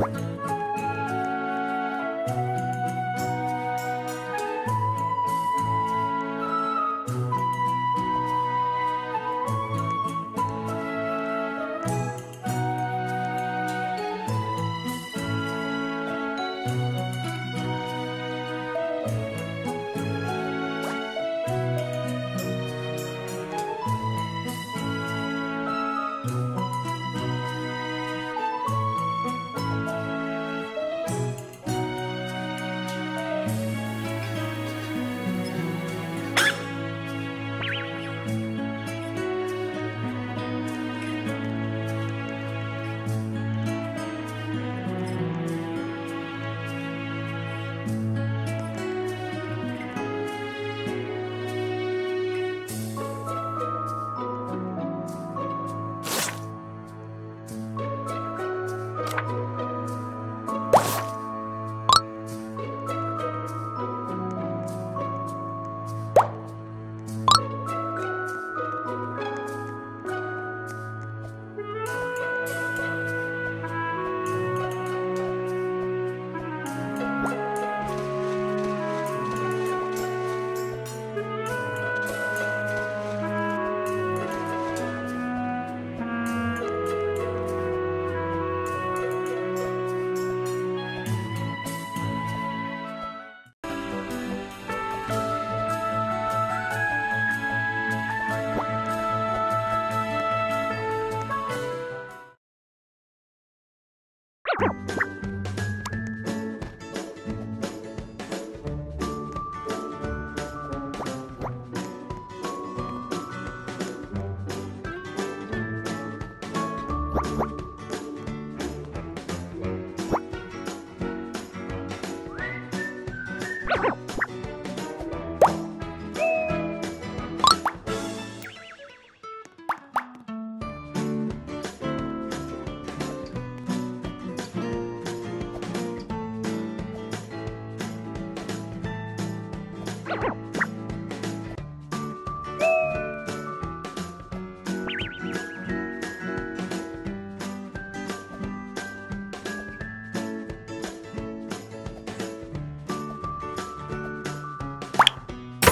Bye. you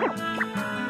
Oh.